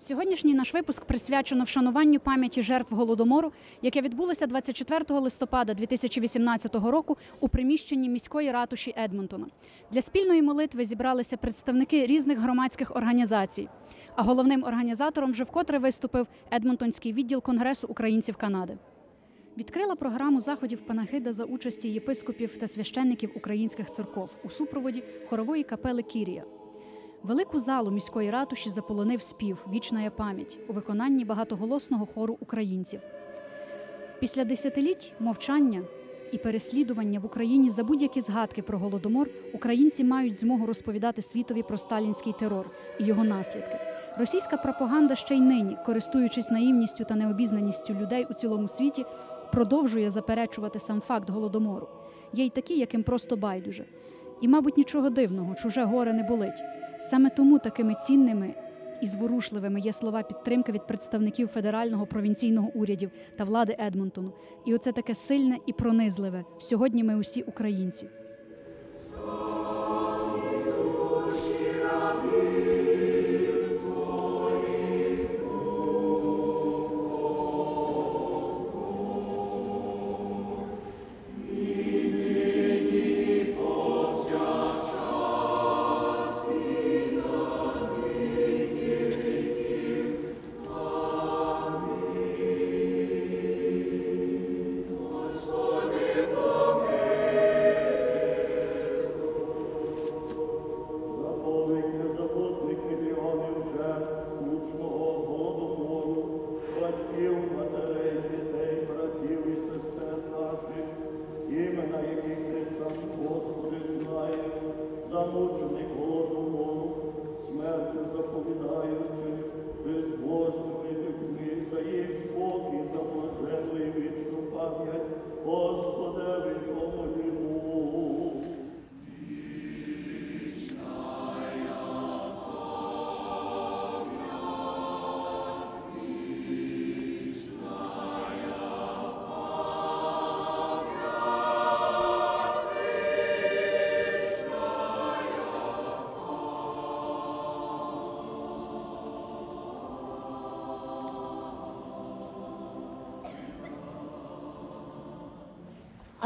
Сьогоднішній наш випуск присвячено вшануванню пам'яті жертв голодомору, яке відбулося 24 листопада 2018 року у приміщенні міської ратуші Едмонтона. Для спільної молитви зібралися представники різних громадських організацій. А головним організатором вже вкотре виступив Едмонтонський відділ Конгресу українців Канади. Відкрила програму заходів панахида за участі єпископів та священників українських церков у супроводі хорової капели Кірія. Велику залу міської ратуші заполонив спів Вічна пам'ять у виконанні багатоголосного хору українців. Після десятиліть мовчання і переслідування в Україні за будь-які згадки про голодомор українці мають змогу розповідати світові про сталінський терор і його наслідки. Російська пропаганда ще й нині, користуючись наївністю та необізнаністю людей у цілому світі, продовжує заперечувати сам факт голодомору. Є й такі, яким просто байдуже. І, мабуть, нічого дивного, чуже горе не болить. Саме тому такими цінними і зворушливими є слова підтримки від представників федерального провінційного урядів та влади Едмонтону. І оце таке сильне і пронизливе. Сьогодні ми усі українці.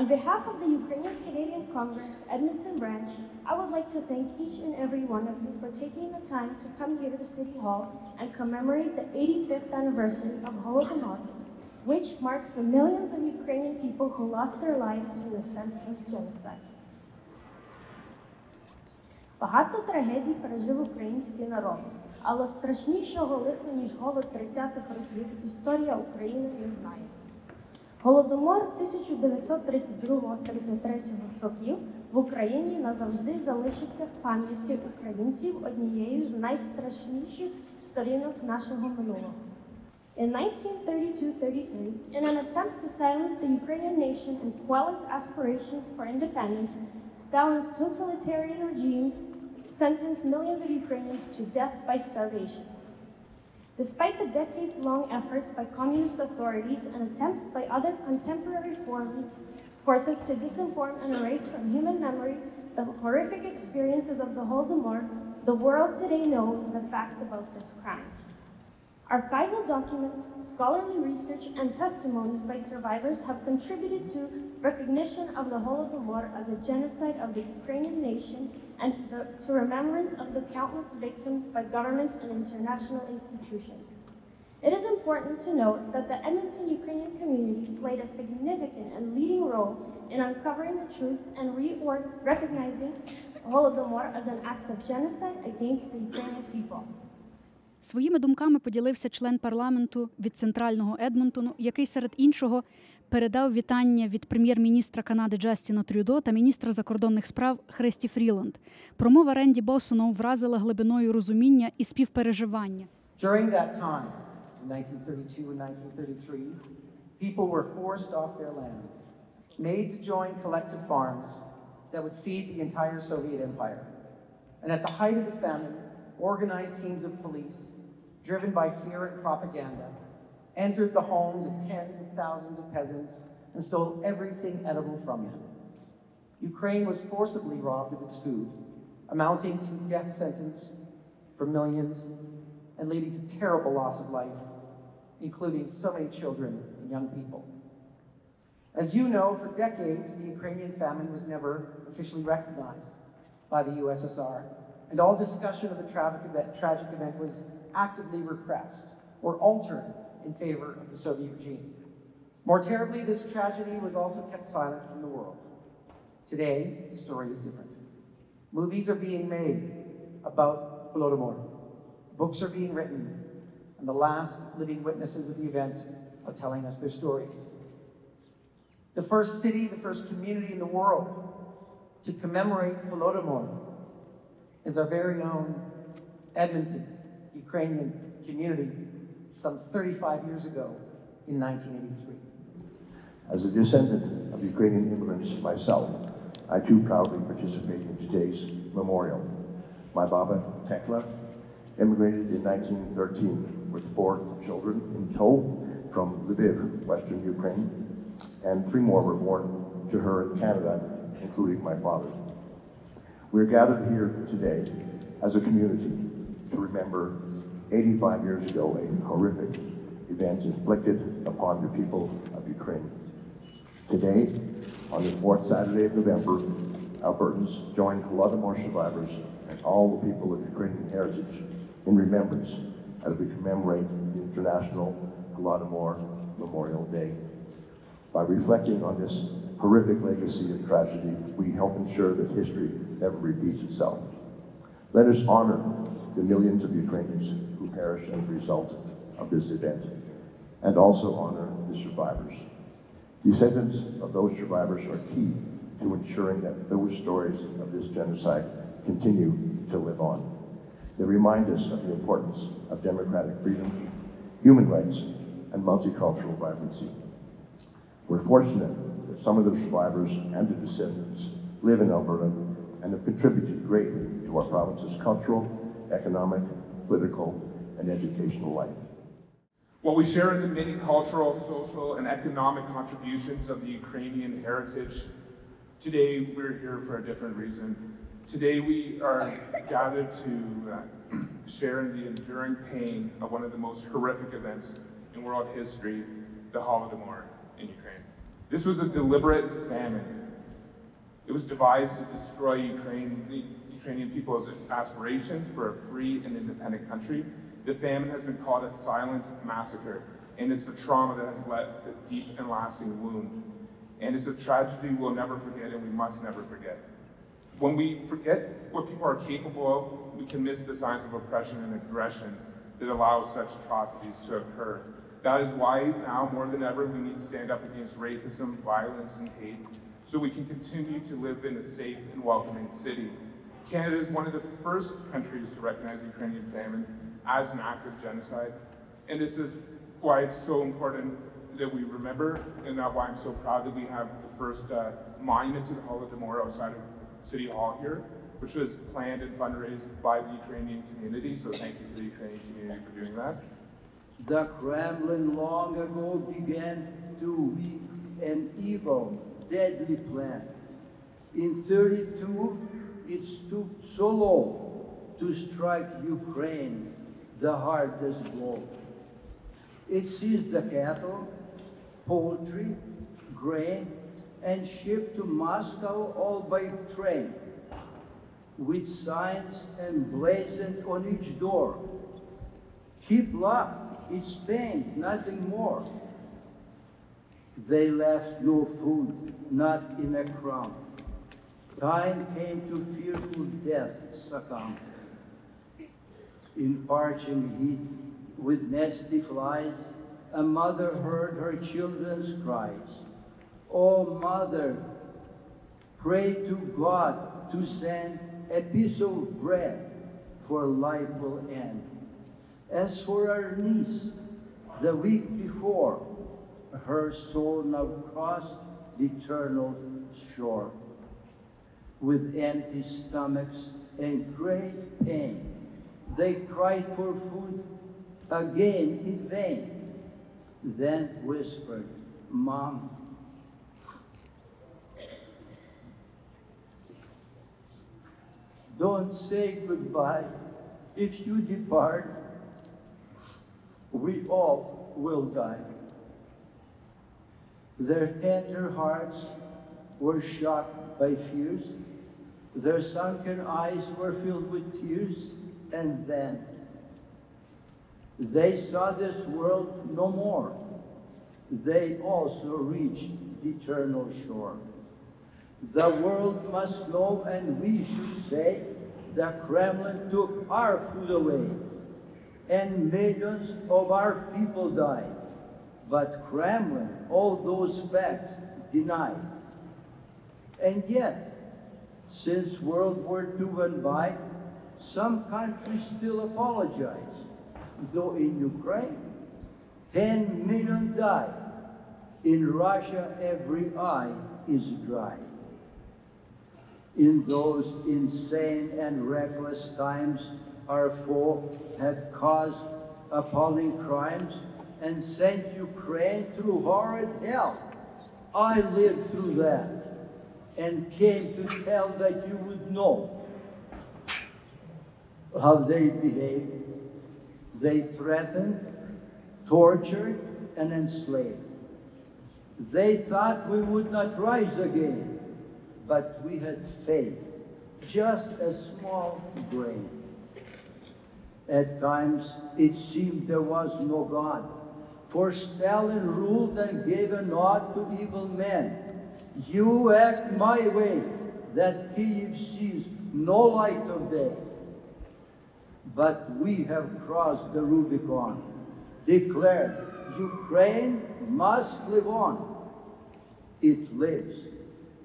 On behalf of the Ukrainian Canadian Congress Edmonton branch, I would like to thank each and every one of you for taking the time to come here to the City Hall and commemorate the 85th anniversary of Holodomor, which marks the millions of Ukrainian people who lost their lives in the senseless genocide. Багато трагедій пережив український народ, але страшнішого лиха, ніж голод 30-х років, історія України не знає. Голодомор 1932-33 років в Україні назавжди залишиться в пам'яті українців однією з найстрашніших сторінок нашого минулого. In 1932-33, in an attempt to silence the Ukrainian nation and quell its aspirations for independence, Stalin's totalitarian regime sentenced millions of Ukrainians to death by starvation. Despite the decades long efforts by communist authorities and attempts by other contemporary forces to disinform and erase from human memory the horrific experiences of the Holodomor, the world today knows the facts about this crime. Archival documents, scholarly research, and testimonies by survivors have contributed to recognition of the Holodomor as a genocide of the Ukrainian nation and the, to remembrance of the countless victims by governments and international institutions. It is important to note that the Edmonton Ukrainian community played a significant and leading role in uncovering the truth and re- recognizing Holodomor as an act of genocide against the Ukrainian people. Своїми думками поділився член парламенту від центрального Едмонтону, який серед іншого передав вітання від прем'єр-міністра Канади Джастіна Трюдо та міністра закордонних справ Христі Фріланд. Промова Ренді Босонов вразила глибиною розуміння і співпереживання. During that time, in 1932 and 1933, people were forced off their land, made to join collective farms that would feed the entire Soviet empire. And at the height of the famine, organized teams of police, driven by fear and propaganda, entered the homes of tens of thousands of peasants and stole everything edible from them. Ukraine was forcibly robbed of its food, amounting to death sentence for millions and leading to terrible loss of life, including so many children and young people. As you know, for decades, the Ukrainian famine was never officially recognized by the USSR, and all discussion of the tragic event, tragic event was actively repressed or altered in favor of the Soviet regime. More terribly, this tragedy was also kept silent from the world. Today, the story is different. Movies are being made about Holodomor. Books are being written, and the last living witnesses of the event are telling us their stories. The first city, the first community in the world to commemorate Holodomor is our very own Edmonton Ukrainian community some 35 years ago in 1983. As a descendant of Ukrainian immigrants myself, I too proudly participate in today's memorial. My Baba Tekla immigrated in 1913 with four children in tow from Lviv, Western Ukraine, and three more were born to her in Canada, including my father. We are gathered here today as a community to remember 85 years ago a horrific event inflicted upon the people of Ukraine. Today, on the fourth Saturday of November, Albertans join Holodomor survivors and all the people of Ukrainian heritage in remembrance as we commemorate the International Holodomor Memorial Day. By reflecting on this horrific legacy of tragedy, we help ensure that history never repeats itself. Let us honor the millions of Ukrainians who perished as a result of this event, and also honor the survivors. Descendants of those survivors are key to ensuring that those stories of this genocide continue to live on. They remind us of the importance of democratic freedom, human rights, and multicultural vibrancy. We're fortunate that some of the survivors and the descendants live in Alberta and have contributed greatly to our province's cultural, economic, political, and educational life. While we share in the many cultural, social, and economic contributions of the Ukrainian heritage, today we're here for a different reason. Today we are gathered to uh, share in the enduring pain of one of the most horrific events in world history, the Holodomor in Ukraine. This was a deliberate famine. It was devised to destroy Ukraine, the Ukrainian people's aspirations for a free and independent country. The famine has been called a silent massacre, and it's a trauma that has left a deep and lasting wound. And it's a tragedy we'll never forget and we must never forget. When we forget what people are capable of, we can miss the signs of oppression and aggression that allow such atrocities to occur. That is why now more than ever we need to stand up against racism, violence, and hate so we can continue to live in a safe and welcoming city. Canada is one of the first countries to recognize Ukrainian famine as an act of genocide. And this is why it's so important that we remember, and that's why I'm so proud that we have the first uh, monument to the Holodomor outside of City Hall here, which was planned and fundraised by the Ukrainian community. So thank you to the Ukrainian community for doing that. The Kremlin long ago began to weave an evil, deadly plan. In 32, it stooped so low to strike Ukraine the hardest blow. It sees the cattle, poultry, grain, and shipped to Moscow all by train, with signs emblazoned on each door. Keep locked, it's pain, nothing more. They left no food, not in a crumb. Time came to fearful death succumb. In parching heat, with nasty flies, a mother heard her children's cries. Oh, mother, pray to God to send a piece of bread, for life will end. As for our niece, the week before, her soul now crossed the eternal shore. With empty stomachs and great pain, they cried for food again in vain. Then whispered, Mom, don't say goodbye. If you depart, we all will die. Their tender hearts were shocked by fears. Their sunken eyes were filled with tears, and then they saw this world no more. They also reached the eternal shore. The world must know, and we should say, the Kremlin took our food away, and millions of our people died. But Kremlin all those facts denied. And yet, since World War II went by, some countries still apologize. Though in Ukraine, 10 million died. In Russia, every eye is dry. In those insane and reckless times, our foe had caused appalling crimes and sent Ukraine through horrid hell. I lived through that and came to tell that you would know how they behaved. They threatened, tortured, and enslaved. They thought we would not rise again, but we had faith, just a small grain. At times it seemed there was no God, for Stalin ruled and gave a nod to evil men. You act my way, that Kiev sees no light of day. But we have crossed the Rubicon, declared Ukraine must live on. It lives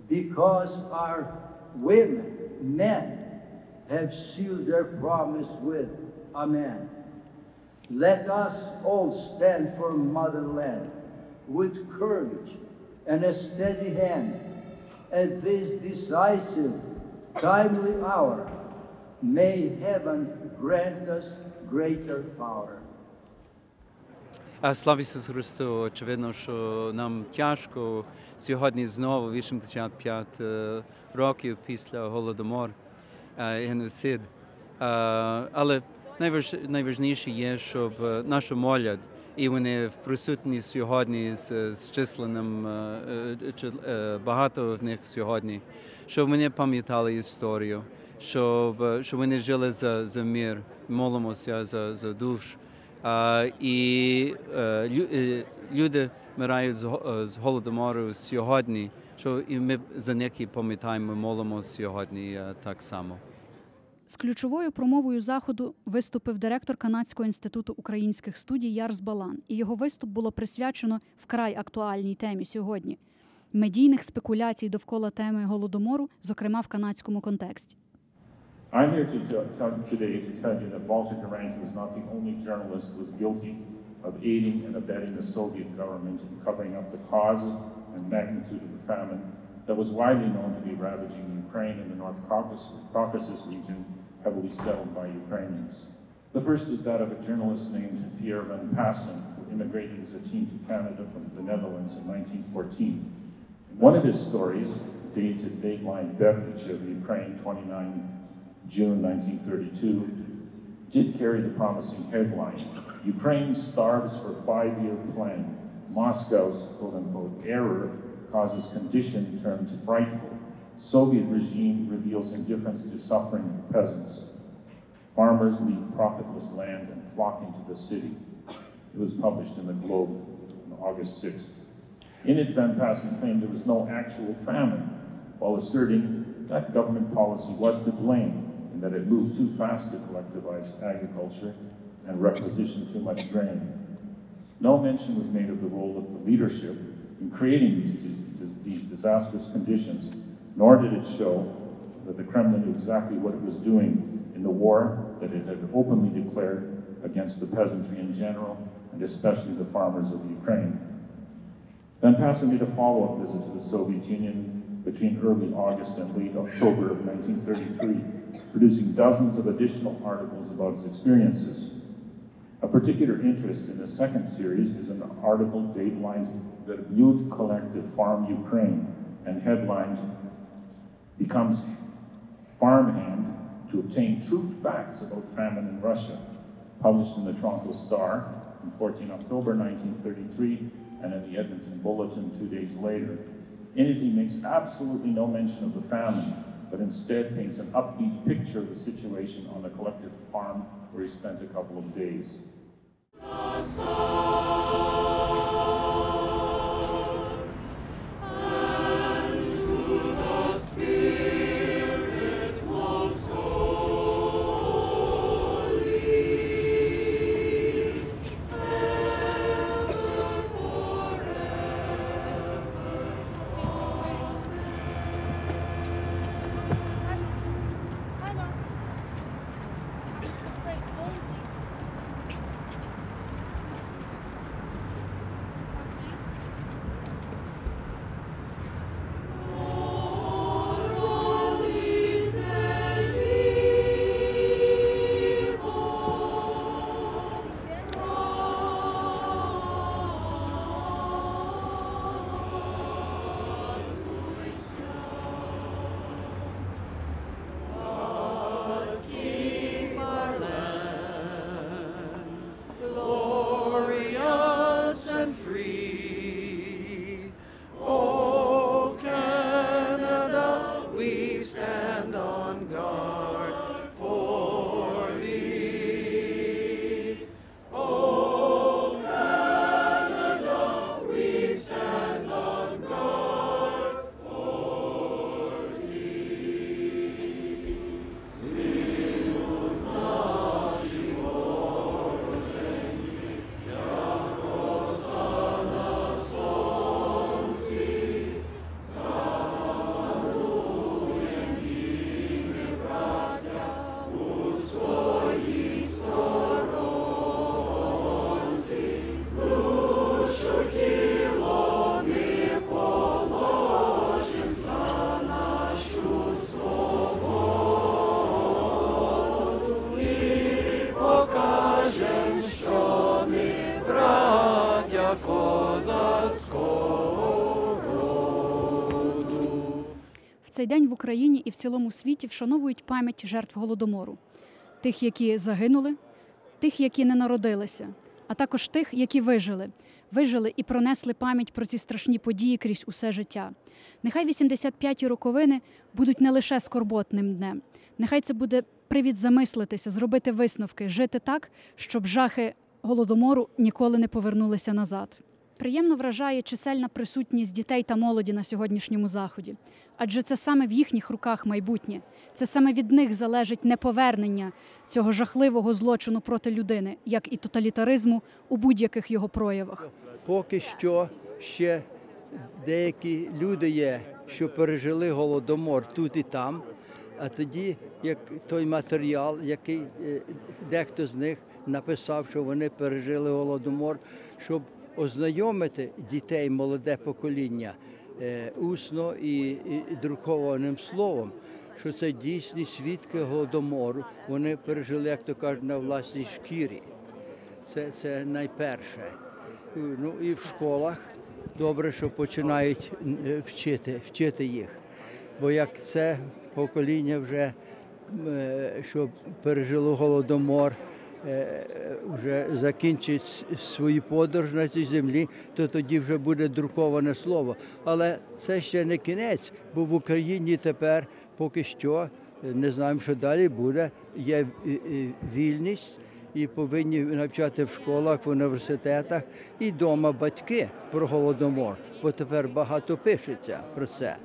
because our women, men, have sealed their promise with Amen. Let us all stand for motherland with courage and a steady hand at this decisive, timely hour. May heaven grant us greater power. Слава Ісусу Христу! Очевидно, що нам тяжко сьогодні знову 85 е, років після Голодомор, е, геноцид. Е, Але найваж, найважніше є, щоб наша молодь, і вони в присутні сьогодні з, з численним, чи- багато в них сьогодні, щоб вони пам'ятали історію, щоб, е, щоб вони жили за, за мир, молимося за, за душ. А, і е, е, люди вмирають з, голодомору сьогодні, що і ми за них і пам'ятаємо, молимо сьогодні так само. З ключовою промовою заходу виступив директор Канадського інституту українських студій Ярс Балан, і його виступ було присвячено вкрай актуальній темі сьогодні медійних спекуляцій довкола теми голодомору, зокрема в канадському контексті. I'm here to tell, today to tell you that Walter Duranty was not the only journalist who was guilty of aiding and abetting the Soviet government in covering up the cause and magnitude of the famine that was widely known to be ravaging Ukraine and the North Caucasus, region, heavily settled by Ukrainians. The first is that of a journalist named Pierre Van Paassen, who immigrated as a teen to Canada from the Netherlands in 1914. One of his stories, dated Dateline of Ukraine 29 June 1932, did carry the promising headline Ukraine starves for five year plan. Moscow's quote unquote error causes condition termed frightful. Soviet regime reveals indifference to suffering peasants. Farmers leave profitless land and flock into the city. It was published in the Globe on August 6th. In it, Van Paassen claimed there was no actual famine, while asserting that government policy was to blame and that it moved too fast to collectivize agriculture and requisition too much grain. No mention was made of the role of the leadership in creating these, these disastrous conditions, nor did it show that the Kremlin knew exactly what it was doing in the war that it had openly declared against the peasantry in general, and especially the farmers of Ukraine. Then Paassen made a follow-up visit to the Soviet Union between early August and late October of 1933, producing dozens of additional articles about his experiences. A particular interest in the second series is an article datelined The Youth Collective Farm Ukraine and headlined Becomes Farmhand to Obtain True Facts About Famine in Russia, published in the Toronto Star on 14 October 1933 and in the Edmonton Bulletin two days later. In it, he makes absolutely no mention of the famine, but instead paints an upbeat picture of the situation on the collective farm where he spent a couple of days. Україні і в цілому світі вшановують пам'ять жертв голодомору, тих, які загинули, тих, які не народилися, а також тих, які вижили, вижили і пронесли пам'ять про ці страшні події крізь усе життя. Нехай 85-ті роковини будуть не лише скорботним днем, нехай це буде привід замислитися, зробити висновки, жити так, щоб жахи голодомору ніколи не повернулися назад. Приємно вражає чисельна присутність дітей та молоді на сьогоднішньому заході, адже це саме в їхніх руках майбутнє. Це саме від них залежить неповернення цього жахливого злочину проти людини, як і тоталітаризму у будь-яких його проявах. Поки що ще деякі люди є, що пережили голодомор тут і там. А тоді, як той матеріал, який е, дехто з них написав, що вони пережили голодомор, щоб ознайомити дітей, молоде покоління е, усно і, друкованим словом, що це дійсні свідки голодомору. Вони пережили, як то кажуть, на власній шкірі. Це, це найперше. Ну і в школах добре, що починають е, вчити, вчити їх. Бо як це покоління вже, е, що пережило голодомор, е, вже закінчить свою подорож на цій землі, то тоді вже буде друковане слово. Але це ще не кінець, бо в Україні тепер поки що е, не знаємо, що далі буде. Є е, е, вільність і повинні навчати в школах, в університетах і вдома батьки про голодомор, бо тепер багато пишеться про це.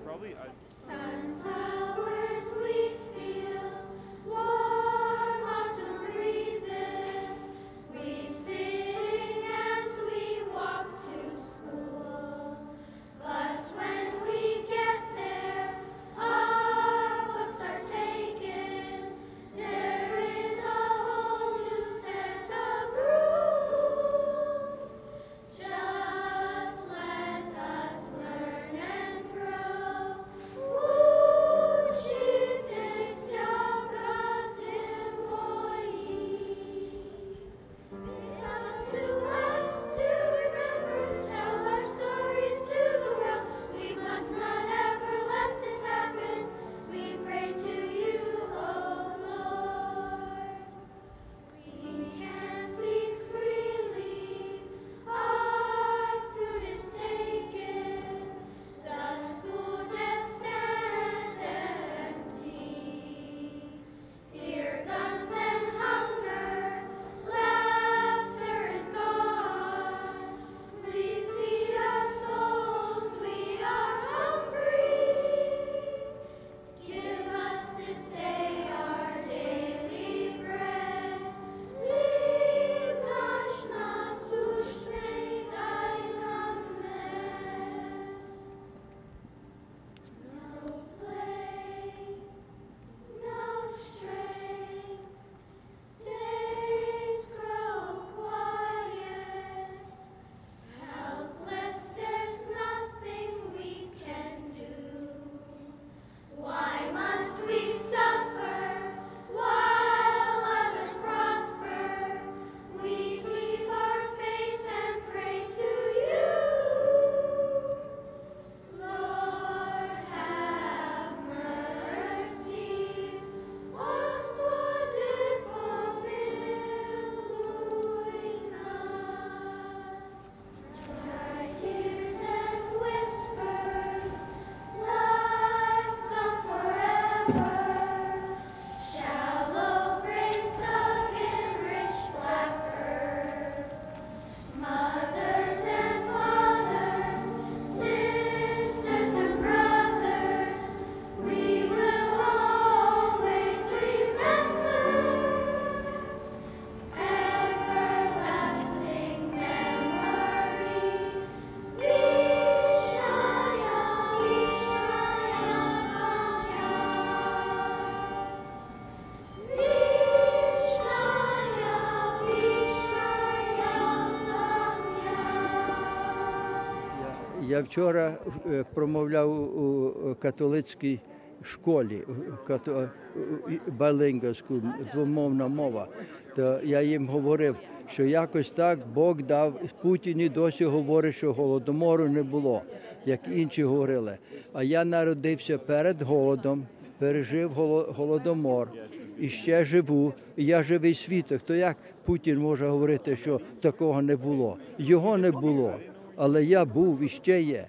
Я вчора е, промовляв у е, католицькій школі, е, двомовна мова. То я їм говорив, що якось так Бог дав Путін і досі говорить, що голодомору не було, як інші говорили. А я народився перед голодом, пережив голодомор і ще живу. Я живий свідок. То як Путін може говорити, що такого не було? Його не було, але я був і ще є.